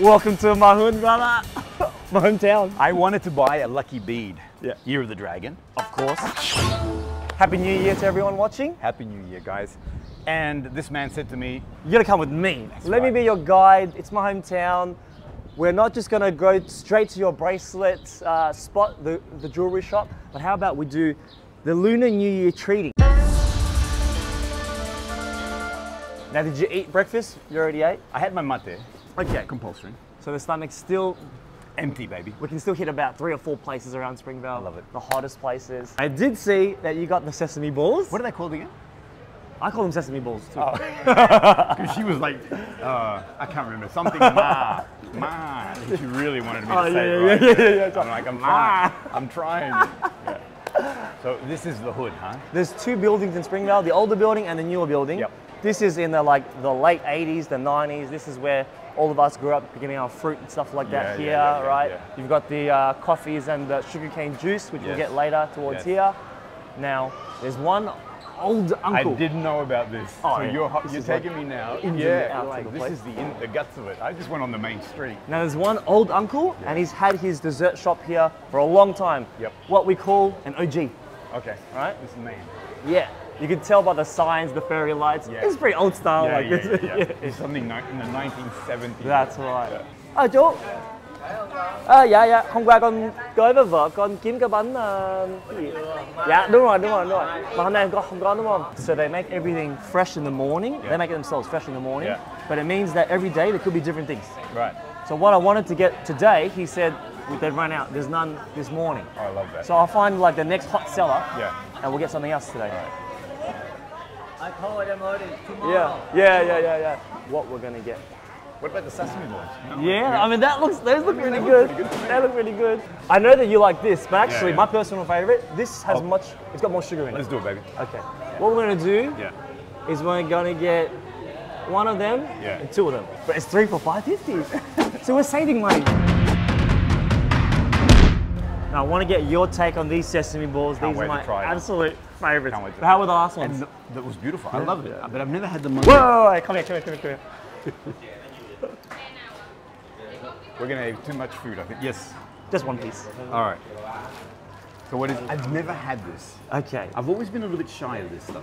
Welcome to my hood, brother. my hometown. I wanted to buy a lucky bead. Yeah. Year of the Dragon. Of course. Happy New Year to everyone watching. Happy New Year, guys. And this man said to me, You gotta come with me. Let me be your guide. It's my hometown. We're not just gonna go straight to your bracelet uh, spot, the, the jewelry shop, but how about we do the Lunar New Year treating? Now, did you eat breakfast? You already ate? I had my mate, Okay. compulsory. So the stomach's still, Empty, baby. we can still hit about three or four places around Springvale. I love it. The hottest places. I did see that you got the sesame balls. What are they called again? I call them sesame balls too. Because she was like, uh, I can't remember, something ma, ma. She really wanted me to Oh, say yeah, it yeah, right. yeah, yeah, yeah. I'm like, I'm Ma. trying. I'm trying. Yeah. So this is the hood, huh? There's two buildings in Springvale, the older building and the newer building. Yep. This is in the like the late 80s, the 90s. This is where all of us grew up getting our fruit and stuff like that Yeah, here, yeah, yeah, right? You've got the uh, coffees and the sugarcane juice, which we'll get later towards Yes. here. Now, there's one old uncle. I didn't know about this. Oh, so you're, This you're is like taking me now. yeah, like this is the, in, the guts of it. I just went on the main street. Now there's one old uncle and he's had his dessert shop here for a long time. Yep. What we call an OG, Okay, right? this man. Yeah. You can tell by the signs, the fairy lights. Yeah. It's pretty old style. Yeah, like yeah, this. yeah, yeah. It's something in the 1970s. That's right. À chú. À, dạ dạ, hôm qua con cưới với vợ con kiếm cái bánh cái gì? Dạ đúng rồi, đúng rồi, đúng rồi. Mà hôm nay con không có đúng không? So they make everything fresh in the morning. They make it themselves fresh in the morning. Yeah. But it means that every day there could be different things. Right. So what I wanted to get today, he said they've run out. There's none this morning. Oh, I love that. So I'll find like the next hot seller. Yeah. And we'll get something else today. I call it already tomorrow. Yeah, yeah, yeah, yeah, yeah. What we're gonna get. what about the sesame balls? No? Yeah, I mean that looks those look really look good. pretty good. They look really good. I know that you like this, but actually yeah. my personal favorite, this has Oh. much it's got more sugar in it. Let's do it, baby. Okay. What we're gonna do Yeah. is we're gonna get one of them Yeah. and two of them. But it's three for five fifty. so we're saving money. Now I want to get your take on these sesame balls. Can't these are my absolute favorites. Can't wait to- How were the last ones? And th- that was beautiful. I love it. But I've never had the money. Whoa, whoa, whoa, come here, come here, come here, come here. We're gonna have too much food, I think. Yes. Just one piece. All right. So what is? I've never had this. Okay. I've always been a little bit shy of this stuff.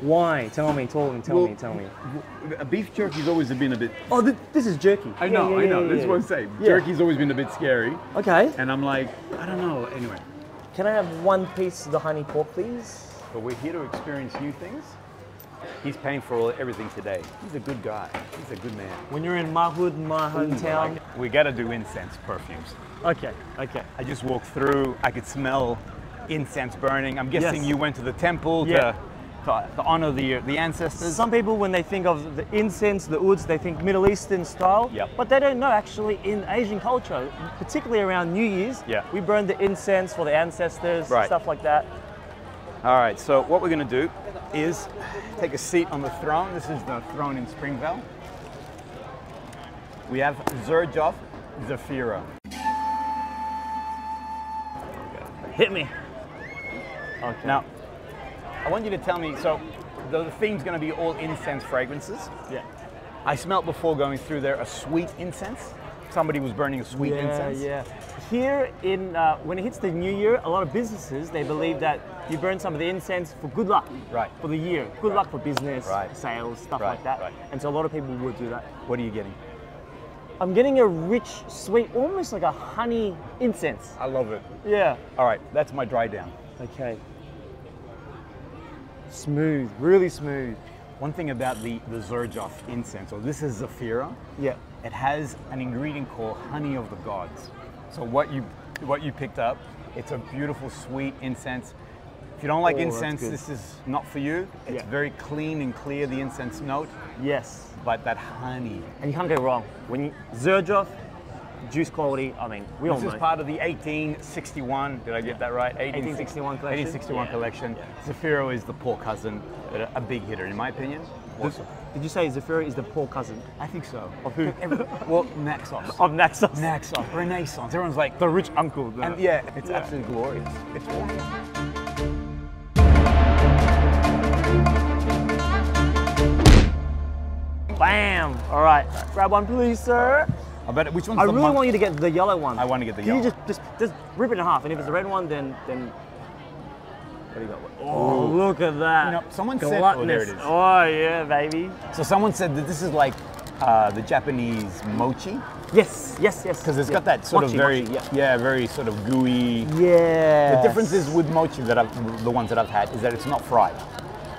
Why? Tell me, tell me, tell Well, me, tell me. A beef jerky's always been a bit. Oh, th- this is jerky. I know, yeah, I know. yeah, That's yeah. what I'm saying. Yeah. Jerky's always been a bit scary, Okay. and I'm like, I don't know. Anyway, Can I have one piece of the honey pork, please? but we're here to experience new things. He's paying for all, everything today. He's a good guy. He's a good man. When you're in my hood, my hometown. Like, we gotta do incense perfumes. Okay, okay. I just walked through. I could smell incense burning. I'm guessing Yes. you went to the temple Yeah. to, to, to honor the the ancestors. Some people, when they think of the incense, the woods, they think Middle Eastern style. Yep. But they don't know actually in Asian culture, particularly around New Year's, Yeah. we burn the incense for the ancestors, Right. stuff like that. All right, so what we're going to do is take a seat on the throne. This is the throne in Springvale. We have Xerjoff Zafira. Hit me. Okay. Now, I want you to tell me so the, the theme's going to be all incense fragrances. yeah. I smelt before going through there a sweet incense. Somebody was burning a sweet yeah, incense. Yeah, Here in uh, when it hits the new year, a lot of businesses they believe that you burn some of the incense for good luck. Right. For the year, good luck for business, Right. sales, stuff Right, like that. right. And so a lot of people would do that. What are you getting? I'm getting a rich, sweet, almost like a honey incense. I love it. Yeah. All right, that's my dry down. Okay. Smooth, really smooth. One thing about the, the Xerjoff incense, or this is Zafira, Yeah. it has an ingredient called honey of the gods. So what you what you picked up, it's a beautiful sweet incense. If you don't like Oh, incense, this is not for you. It's Yeah. very clean and clear, the incense note, Yes. but that honey. And you can't go wrong. When you Xerjoff, juice quality, I mean, we all know. This is part of the 1861, did I get that right? 1861 collection? 1861 Yeah. collection. Zefiro is the poor cousin, a- a big hitter in my opinion. Did- Did you say Zafira is the poor cousin I think so. of who? Well, Naxos. of Naxos. Naxos, Renaissance. Everyone's like, the rich uncle. the- and yeah, it's Yeah. absolutely glorious. It's awesome. Bam! All right, grab one, please, sir. I bet which one's I really want you to get the yellow one. I want to get the Can you yellow just, just just rip it in half, and if it's the red one, then then. What do you got? Oh, look at that! You know, someone said- oh, there it Gluttonous. is. Oh yeah, baby. So someone said that this is like uh, the Japanese mochi Yes, yes, yes. because it's yeah. got that sort Mochi, of very mochi, yeah. yeah very sort of gooey. Yeah. The difference is with mochi that I've the ones that I've had is that it's not fried.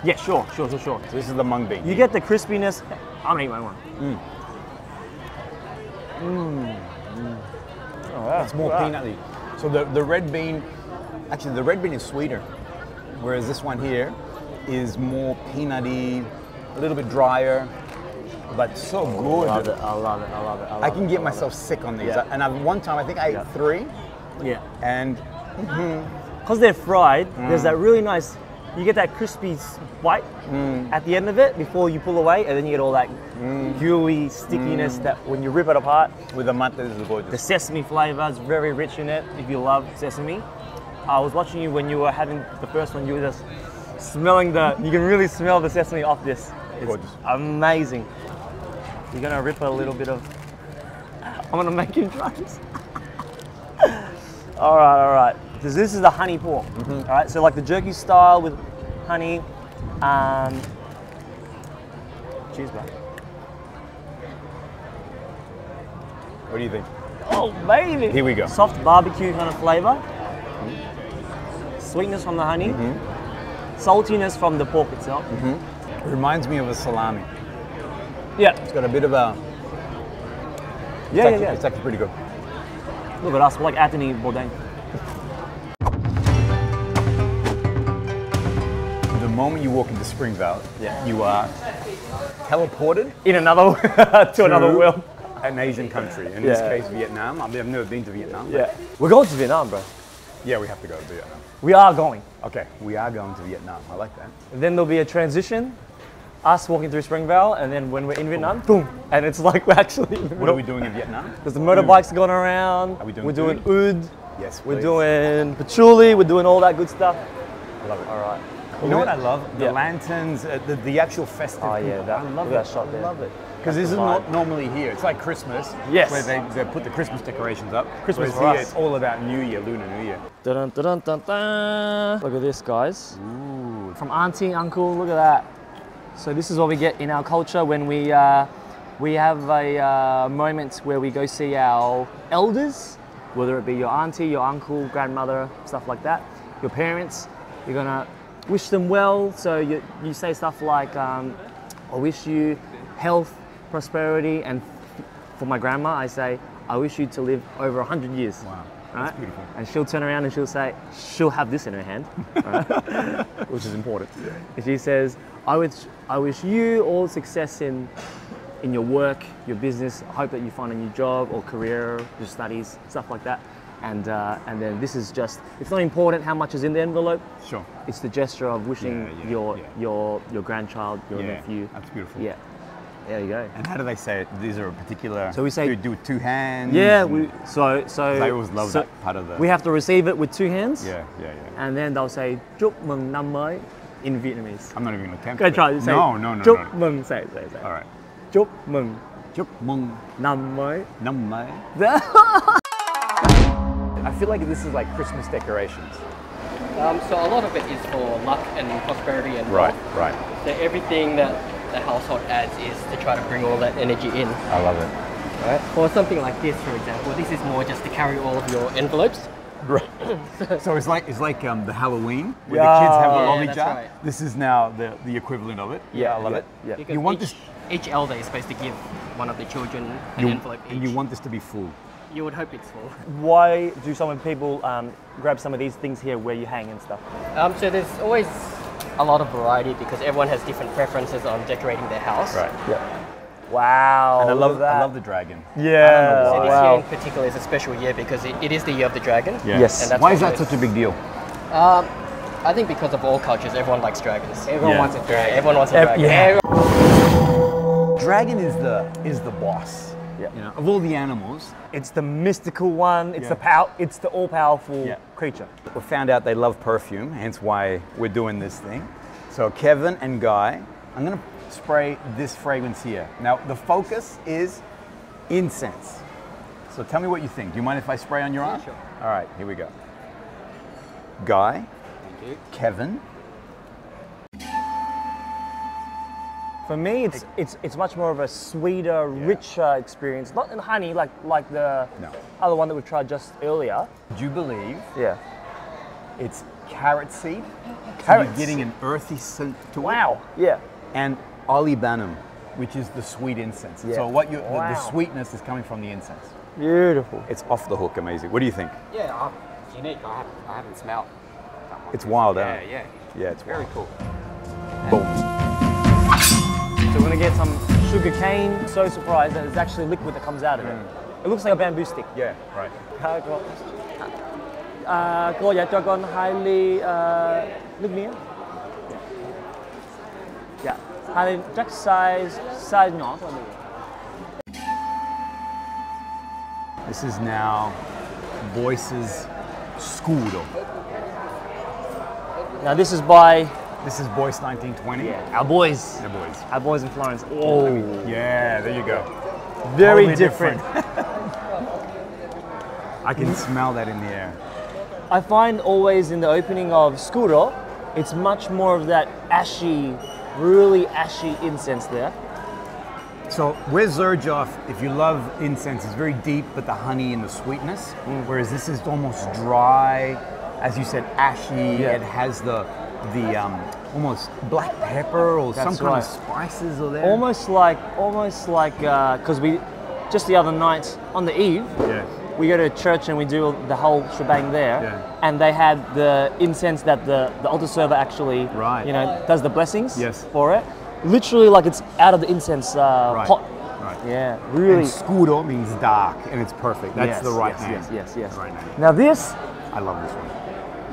Yeah, sure, sure, sure, sure. So this is the mung bean. You get the crispiness. I'm gonna eat my one. Oh, wow. It's more peanutty. So the, the red bean, actually the red bean is sweeter, whereas this one here is more peanutty, a little bit drier, but so oh, I good. love it. I love it. I love it. I, love I can it, get love myself sick on these. Yeah. And I've, one time I think I ate Yeah. three. Yeah. and mm-hmm. Because they're fried, there's Mm. that really nice. You get that crispy white Mm. at the end of it before you pull away, and then you get all that Mm. gooey stickiness that when you rip it apart, with the manta this is the sesame flavor is very rich in it. If you love sesame, I was watching you when you were having the first one. You were just smelling the. You can really smell the sesame off this. It's Gorgeous. amazing. You're gonna rip a little bit of. I'm gonna make him try this. all right, all right. Because this is the honey pork. Mm-hmm. All right, so like the jerky style with honey. Um, cheers, bro. What do you think? Oh, baby. Here we go. Soft barbecue kind of flavor. Sweetness from the honey. Mm-hmm. Saltiness from the pork itself. It reminds me of a salami. Yeah. It's got a bit of a. Yeah, it's yeah, actually, yeah. It's actually pretty good. Look at us, we're like Anthony Bourdain. You walk into Springvale, Yeah. you are teleported In another, to another world. an Asian country. In this case, Vietnam. I've I've never been to Vietnam. Yeah. We're going to Vietnam, bro. Yeah, we have to go to Vietnam. We are going. Okay, we are going to Vietnam. I like that. Then there'll be a transition. Us walking through Springvale, and then when we're in Vietnam, boom, and it's like we're actually What are we doing in Vietnam? There's the motorbikes going around. Are we doing we're doing oud. Yes, We're doing patchouli. We're doing all that good stuff. I love it. All right. You know what I love? The Yeah. lanterns, uh, the, the actual festive. Oh, yeah, that- I love look it. that shot I love it. Because this is not normally here. It's like Christmas. Yes. Where they, they put the Christmas decorations up. Christmas here, us. it's all about New Year, Lunar New Year. Dun, dun, dun. Look at this, guys. Ooh. From auntie, uncle, look at that. So this is what we get in our culture when we uh, we have a uh, moment where we go see our elders, whether it be your auntie, your uncle, grandmother, stuff like that. Your parents, you're gonna wish them well. So you, you say stuff like, um, "I wish you health, prosperity," and for my grandma, I say, "I wish you to live over 100 years." Wow. Right? That's beautiful. And she'll turn around and she'll say, she'll have this in her hand, alright? which is important. And she says, I wish, I wish you all success in, in your work, your business. I hope that you find a new job or career, your studies, stuff like that. And, uh, and then this is just, it's not important how much is in the envelope. Sure. It's the gesture of wishing Yeah, yeah, your, yeah. your, your grandchild, your Yeah, nephew. that's beautiful. Yeah, there you go. And how do they say it? These are a particular. So we say- do, do two hands. Yeah, we, so, so. I always love so that part of the. We have to receive it with two hands. Yeah, yeah, yeah. and then they'll say chúc mừng năm mới in Vietnamese. I'm not even gonna attempt. Go it. try it. Say, No, no, no, chúc no. mừng say say say. All right. Chúc mừng Chúc mừng năm mới. năm mới. I feel like this is like Christmas decorations. Um, so a lot of it is for luck and prosperity and Right, wealth. right. So everything that the household adds is to try to bring all that energy in. I love it. Right? Or something like this, for example, this is more just to carry all of your envelopes. Right. so it's like it's like um, the Halloween where Yeah. the kids have the Yeah, lolly that's jar. right. This is now the, the equivalent of it. Yeah, I love yeah, it. yeah. Because You want each, this each elder is supposed to give one of the children an you, envelope each. and you want this to be full. You would hope it's full. Why do some of people um, grab some of these things here where you hang and stuff? Um, so there's always a lot of variety because everyone has different preferences on decorating their house. Right. Yeah. Wow. And I love that. I love the dragon. Yeah. So why. this wow. year in particular is a special year because it, it is the year of the dragon. Yes. And that's Why is that such a big deal? Um, I think because of all cultures, everyone likes dragons. Everyone Yeah. wants a dragon. Everyone wants a Ev- dragon. yeah. Dragon is the is the boss. Yeah. You know, of all the animals, It's the mystical one. It's Yeah. the pow- It's the all-powerful Yeah. creature. we found out they love perfume, hence why we're doing this thing. So Kevin and Guy, I'm gonna spray this fragrance here. Now the focus is incense. So tell me what you think. Do you mind if I spray on your arm? sure. All right, here we go. Guy, Thank you. Kevin. For me, it's it's it's much more of a sweeter, richer experience. Not in honey like like the No. other one that we tried just earlier. Do you believe Yeah. it's carrot seed? So Carrot you're getting an earthy scent to it. Wow. Yeah. And olibanum, which is the sweet incense. Yeah. So what you the, Wow. the sweetness is coming from the incense. Beautiful. It's off the hook, amazing. What do you think? Yeah, uh, unique. I, have, I haven't smelled that one. It's wild, Yeah, eh? yeah. Yeah, it's Very wild. cool. Boom. So we're gonna get some sugar cane. So surprised that it's actually liquid that comes out of it. Mm. It looks like a bamboo stick. Yeah, right. À, cô, dạ cho con hai ly ờ, nước mía. Dạ, hai ly chắc size size nhỏ thôi. This is now Boyce's Scuro. Now this is by This is Bois 1920. our boys, The boys. our boys in Florence. Oh, Yeah, there you go. very Totally different. I can smell that in the air. I find always in the opening of Scuro, it's much more of that ashy, really ashy incense there. So where's Xerjoff? If you love incense, it's very deep, but the honey and the sweetness. Mm. Whereas this is almost dry, as you said, ashy. Yeah. It has the the um, almost black pepper or some kind right. of spices or there. Almost like, almost like, because we, just the other night on the eve, Yeah. we go to church and we do the whole shebang there. Yeah. And they had the incense that the, the altar server actually, Right. you know, does the blessings Yes. for it. Literally like it's out of the incense uh, Right. pot. Right. Yeah, And really. Scuro means dark, and it's perfect. That's Yes, the right yes, name. Yes, yes, yes. Right. Now this, I love this one.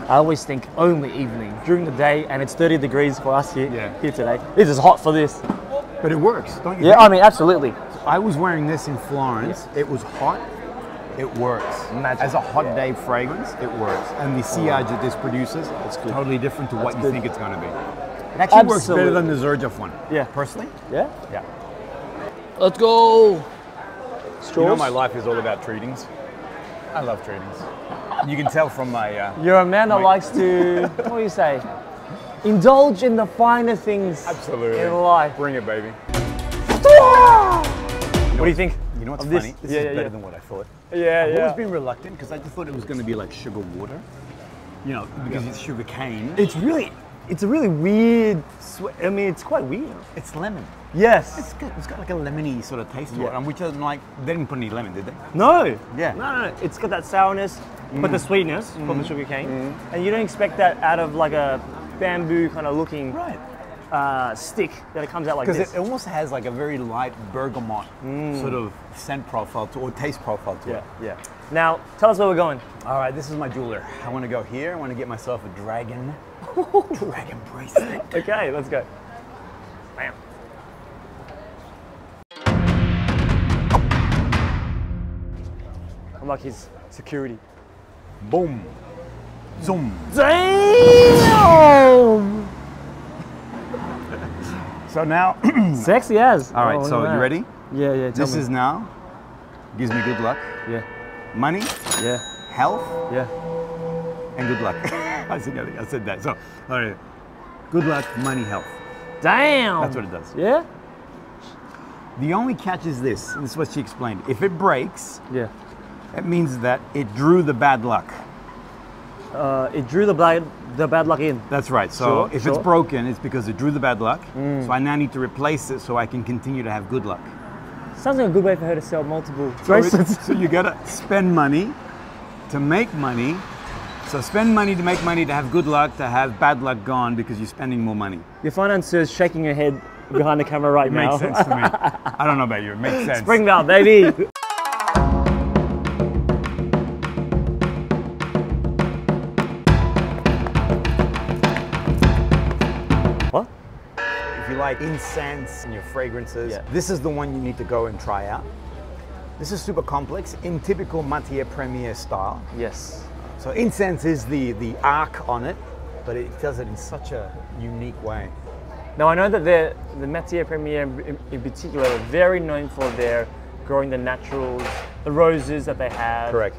I always think only evening. During the day, and it's 30 degrees for us here, Yeah. here today. This is hot for this. But it works, don't you? Yeah, think? I mean, absolutely. I was wearing this in Florence. It was hot. It works. Magic. As a hot Yeah. day fragrance, it works. And the sillage that this produces, it's totally different to what you good. think it's going to be. It actually works better than the Xerjoff one. Yeah. Personally? Yeah? Yeah. Let's go. You know my life is all about treatings. I love treatings. You can tell from my. Uh, You're a man that My- likes to, what do you say? Indulge in the finer things absolutely. in life. Bring it, baby. What do you think? You know what's Of funny? This Yeah, is yeah, better yeah. than what I thought. Yeah, I've yeah. always been reluctant because I just thought it was going to be like sugar water. You know, because it's sugar cane. It's really, it's a really weird, I mean, it's quite weird. It's lemon. Yes. It's got, it's got like a lemony sort of taste to Yeah. it, and which is like they didn't put any lemon, did they? No. Yeah. Mm. No, no, no. It's got that sourness, but the sweetness from the sugar cane. And you don't expect that out of like a bamboo kind of looking Right. uh, stick that it comes out like Because this. it almost has like a very light bergamot sort of scent profile to, or taste profile to yeah, it. yeah. Now, tell us where we're going. All right, this is my jeweler. I want to go here. I want to get myself a dragon, dragon bracelet. Okay, let's go. Bam. I'm like his security. Boom, zoom. Damn! So now, Sexy as. all right. Oh, so look you ready? Yeah, yeah. Tell This me. is now gives me good luck, Yeah, money, yeah, health, yeah. and good luck. I said, I said that. So, all right. Good luck, money, health. Damn. That's what it does. Yeah. The only catch is this. and This is what she explained. If it breaks, Yeah. It means that it drew the bad luck. Uh, it drew the bad, the bad luck in. That's right. So Sure, if sure. it's broken, it's because it drew the bad luck. So I now need to replace it so I can continue to have good luck. Sounds like a good way for her to sell multiple So, bracelets. so you gotta spend money to make money. So spend money to make money to have good luck, to have bad luck gone because you're spending more money. Your financier is shaking her head behind the camera right It now. makes sense to me. I don't know about you. It makes sense. Springvale, baby. You like incense and your fragrances, Yeah. this is the one you need to go and try out. This is super complex in typical Matière Première style. Yes. So incense is the the arc on it, but it does it in such a unique way. Now I know that the the Matière Première in, in particular are very known for their growing the naturals the roses that they have. Correct.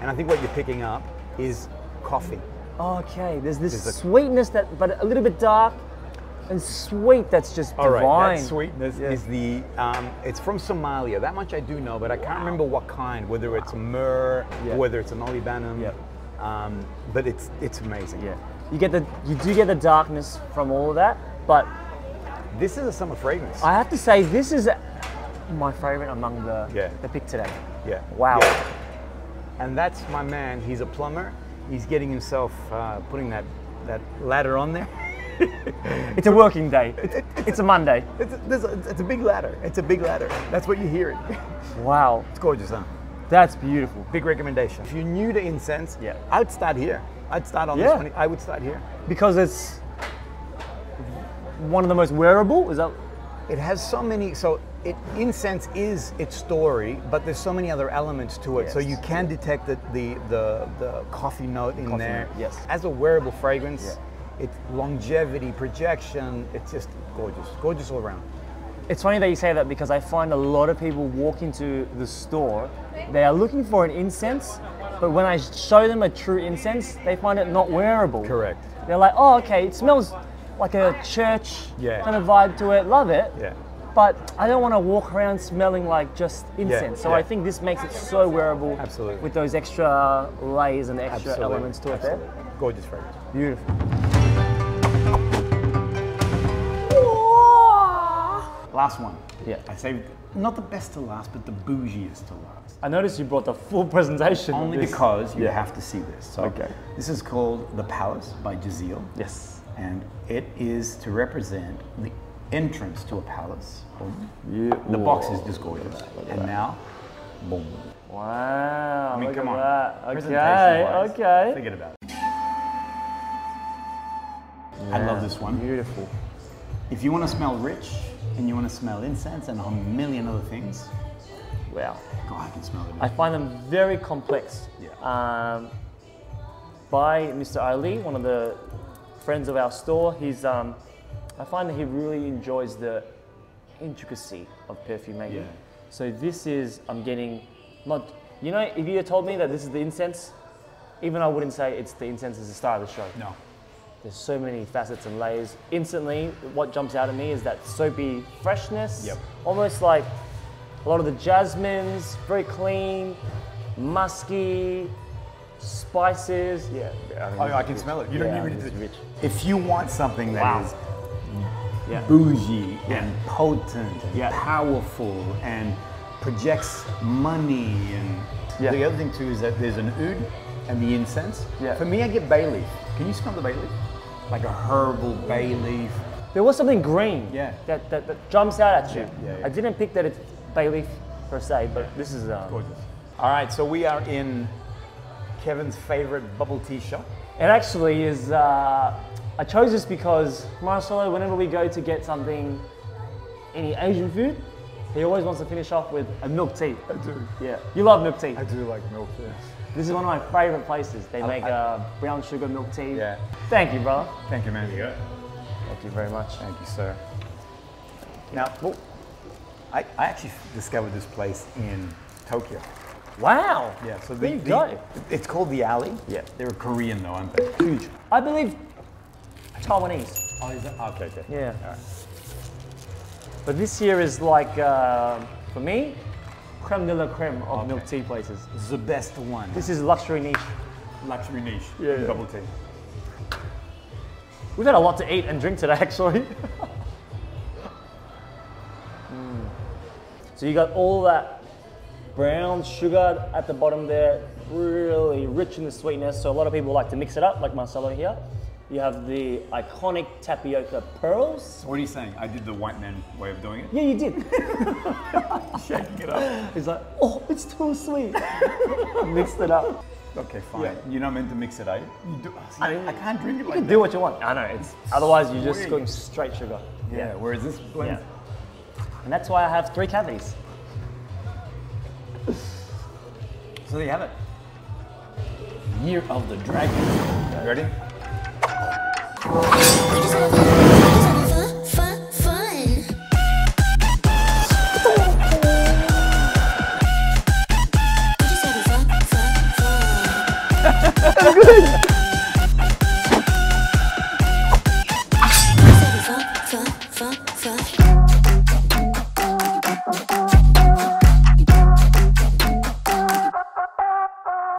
And I think what you're picking up is coffee. Okay, there's this There's a- sweetness that, but a little bit dark and sweet. That's just All right, divine. that sweetness Yeah. is the. Um, it's from Somalia. That much I do know, but I can't remember what kind. Whether it's myrrh, Yeah. whether it's an olibanum. Yep. Um, but it's it's amazing. Yeah, you get the you do get the darkness from all of that, but This is a summer fragrance. I have to say this is my favorite among the Yeah. the pick today. yeah. Wow. Yeah. And that's my man. He's a plumber. He's getting himself uh, putting that that ladder on there. It's a working day. It's a Monday. It's a, it's a big ladder. It's a big ladder. That's what you hear. Wow, It's gorgeous, huh? that's beautiful. Big recommendation. If you're new to incense, Yeah. I would start here. I'd start on Yeah. this one. I would start here. Because it's one of the most wearable. Is that It has so many. So it incense is its story, but there's so many other elements to it. So you can detect the the the, the coffee note in Coffee there. note, yes. As a wearable fragrance, Yeah. it's longevity, projection. It's just gorgeous, gorgeous all around. It's funny that you say that because I find a lot of people walk into the store, they are looking for an incense, but when I show them a true incense, they find it not wearable. Correct. They're like, oh, okay, it smells like a church Yeah. kind of vibe to it, love it. Yeah. But I don't want to walk around smelling like just incense. Yeah. so yeah. I think this makes it so wearable Absolutely. with those extra layers and extra Absolutely. elements to it there. Absolutely. Gorgeous fragrance. Beautiful. Last one. Yeah. I saved not the best to last, but the bougiest to last. I noticed you brought the full presentation. Only this. because you Yeah. have to see this. So Okay. This is called The Palace by Jazeel. Yes. And it is to represent the entrance to a palace. Yeah. The box is just gorgeous. And now, boom. Wow. I mean, come on. that. Okay. Okay. Forget about it. I love this one. Beautiful. If you want to smell rich and you want to smell incense and a million other things, Wow. God, I can smell it. I find them very complex. Yeah. Um, by Mr. Ali, one of the friends of our store, he's um, I find that he really enjoys the intricacy of perfume making. Yeah. So this is I'm getting not you know if you had told me that this is the incense, even I wouldn't say it's the incense as the star of the show. no. There's so many facets and layers. Instantly, what jumps out at me is that soapy freshness. Yep. Almost like a lot of the jasmines, very clean, musky, spices. Yeah. I, mean, Oh, I can smell it. You don't even need it's to. rich. If you want something that is Wow. Yeah. bougie and potent and Yeah. powerful and projects money and Yeah. the other thing too is that there's an oud and the incense. Yeah. For me, I get bay leaf. Can you smell the bay leaf? Like a herbal bay leaf. There was something green Yeah. that, that, that jumps out at you. Yeah, yeah. I didn't pick that it's bay leaf per se, but this is um, Gorgeous. All right, so we are in Kevin's favorite bubble tea shop. It actually is. Uh, I chose this because Marcelo, whenever we go to get something, any Asian food, he always wants to finish off with a milk tea. I do. Yeah, you love milk tea. I do like milk. Yeah. This is one of my favorite places. They make I- uh, brown sugar milk tea. Yeah. Thank you, brother. Thank you, man. You go. Thank you very much. Thank you, sir. Now, well, I, I actually discovered this place in Tokyo. Wow. Yeah, so the, there you the- go. it's called the Alley. Yeah. They're Korean though, aren't they? Huge. I believe Taiwanese. Oh, is that? Okay, okay. Yeah. All right. But this here is like, uh, for me, creme de la creme of milk tea places. The best one. This is luxury niche. luxury niche. Yeah, yeah. Bubble tea. We've had a lot to eat and drink today, actually. Mm. So you got all that brown sugar at the bottom there, really rich in the sweetness. So a lot of people like to mix it up, like Marcelo here. You have the iconic tapioca pearls. What are you saying? I did the white man way of doing it. Yeah, you did. Shaking it up. It's like, oh, it's too sweet. Mixed it up. Okay, fine. Yeah. You're not meant to mix it, are you? do, see, I I, can't drink it You like can that. do what you want. I know. It's otherwise you're just going straight sugar. Yeah. Whereas this blend. Yeah. And that's why I have three cavities so there you have it. Year of the Dragon. You ready? Good.